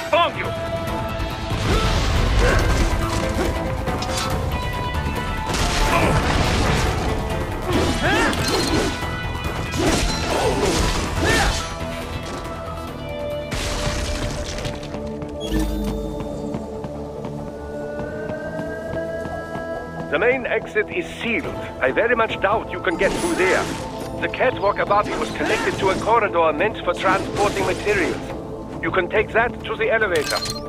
Found you! The main exit is sealed. I very much doubt you can get through there. The catwalk above you was connected to a corridor meant for transporting materials. You can take that to the elevator.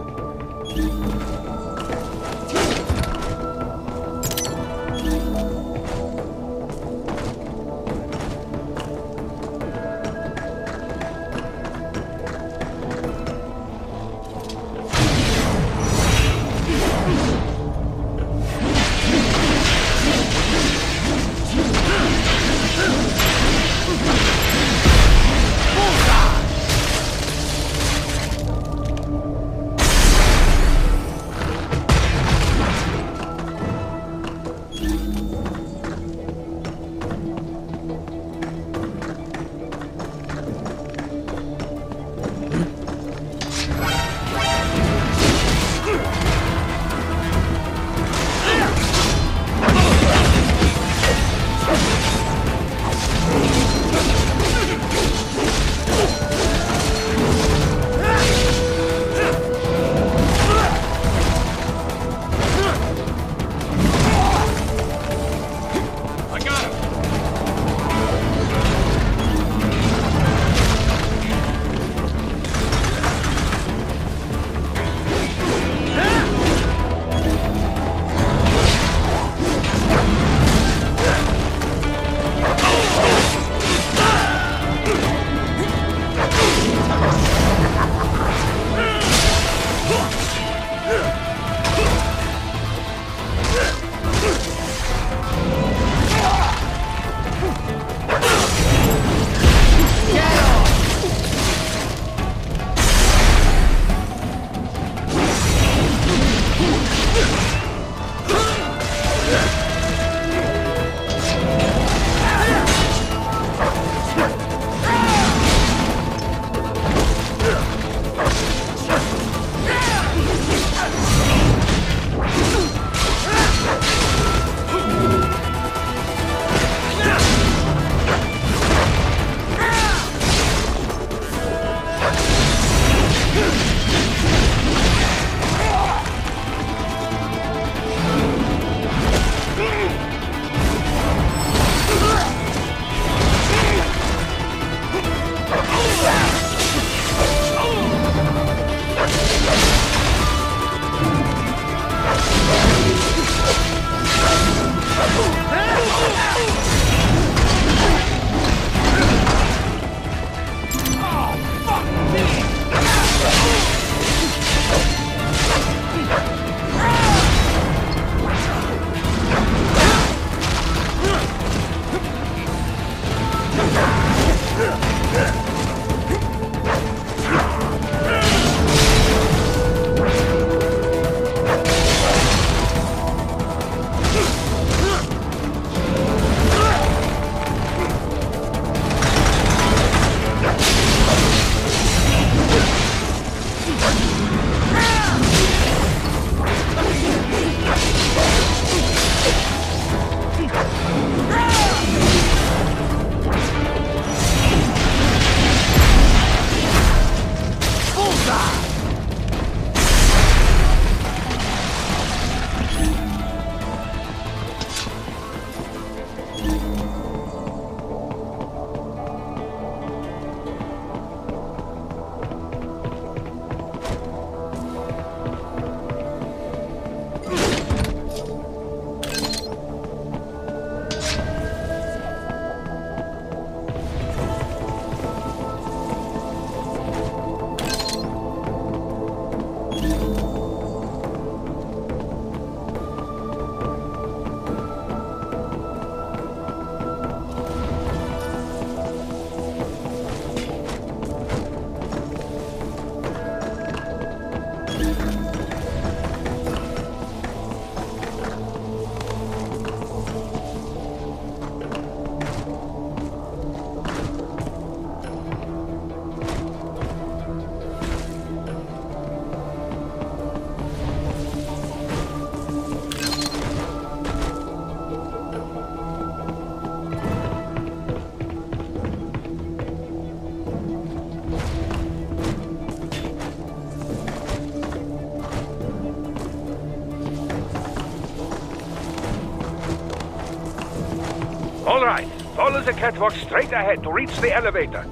All right. Follow the catwalk straight ahead to reach the elevator.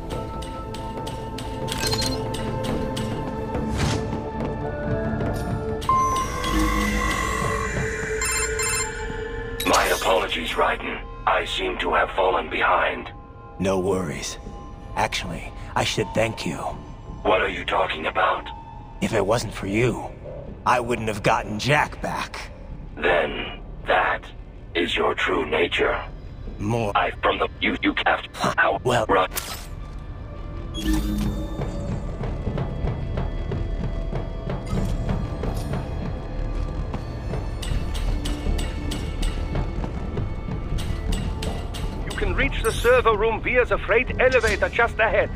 My apologies, Raiden. I seem to have fallen behind. No worries. Actually, I should thank you. What are you talking about? If it wasn't for you, I wouldn't have gotten Jack back. Then, that is your true nature. More. I from the you you kept how well- run. You can reach the server room via the freight elevator just ahead.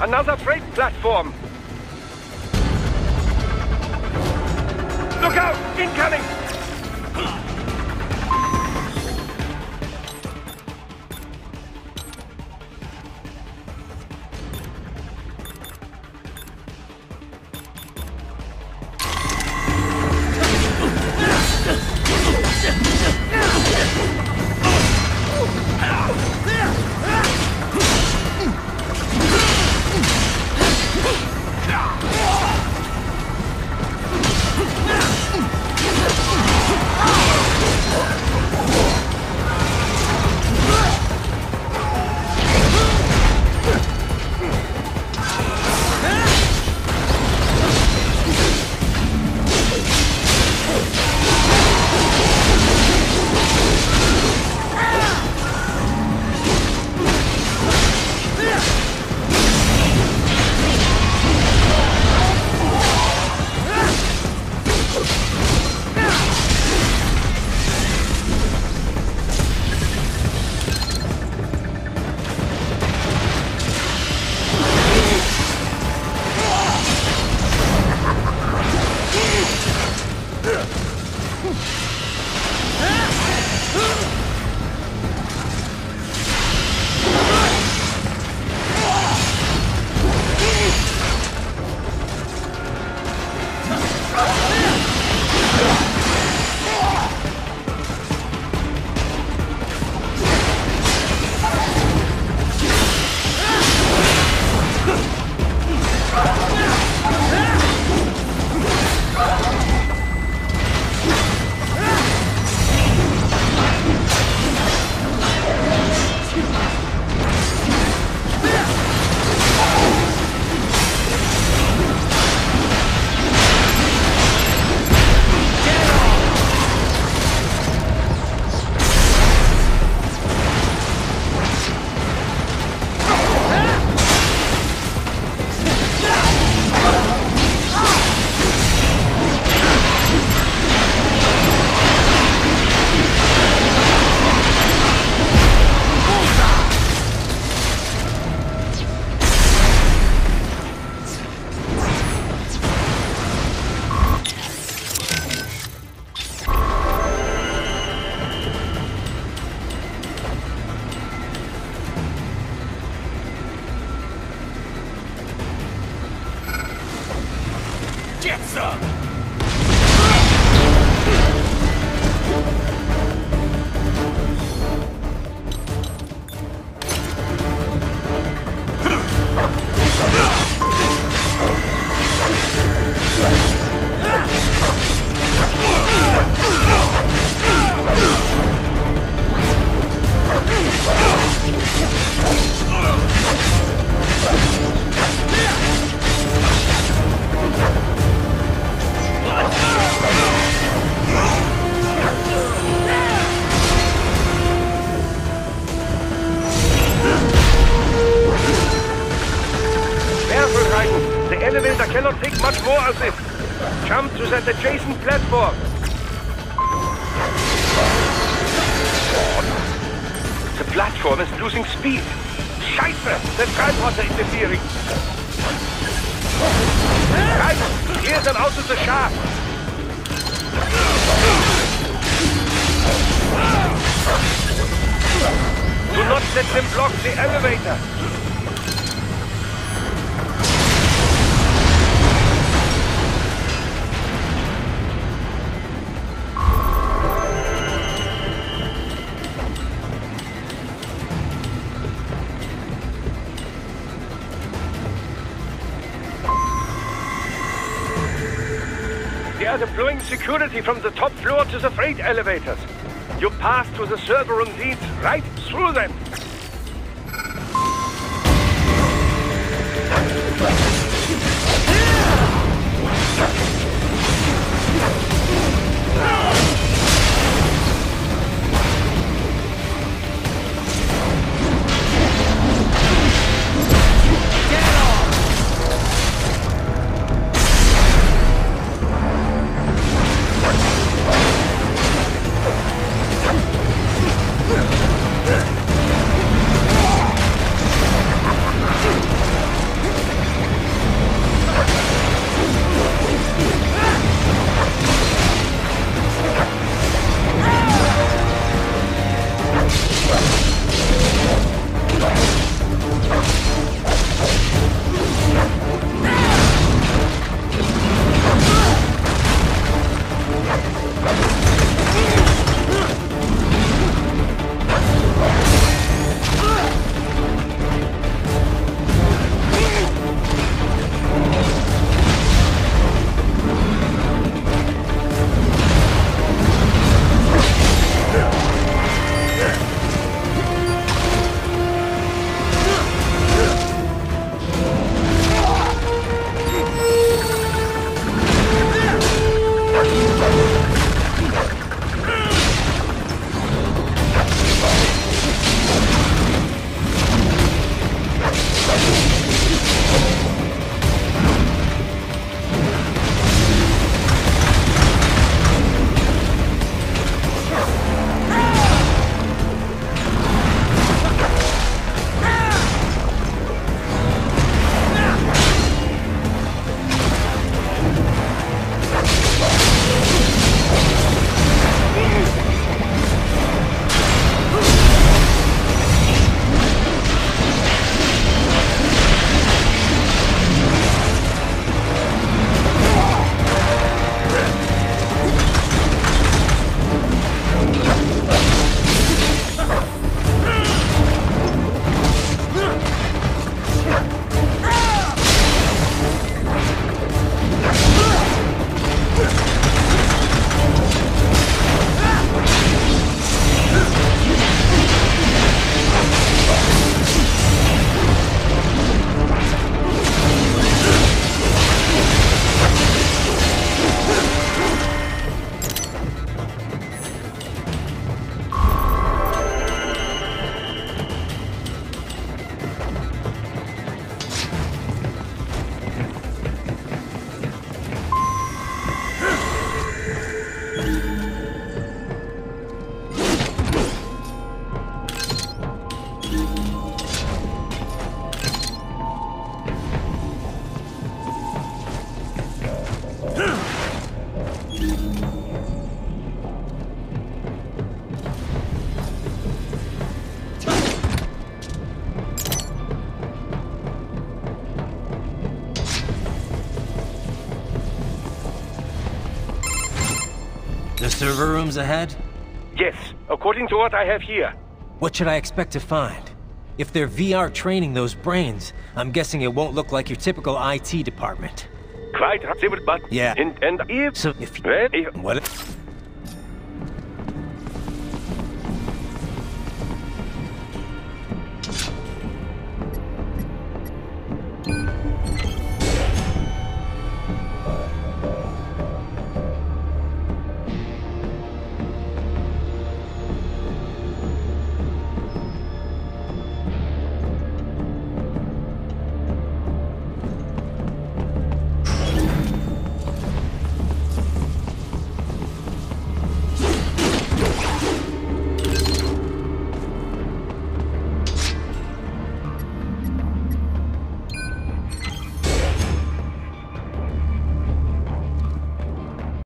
Another freight platform! Look out! Incoming! Get cannot take much more of this. Jump to that adjacent platform. The platform is losing speed. Scheiße! The transporter interfering. Titan, hear them out of the shaft. Do not let them block the elevator. Are deploying security from the top floor to the freight elevators. You pass to the server room leads right through them. Server room's ahead? Yes, according to what I have here. What should I expect to find? If they're VR training those brains, I'm guessing it won't look like your typical IT department. Quite but... Yeah. And, and if... So if Well, if... What?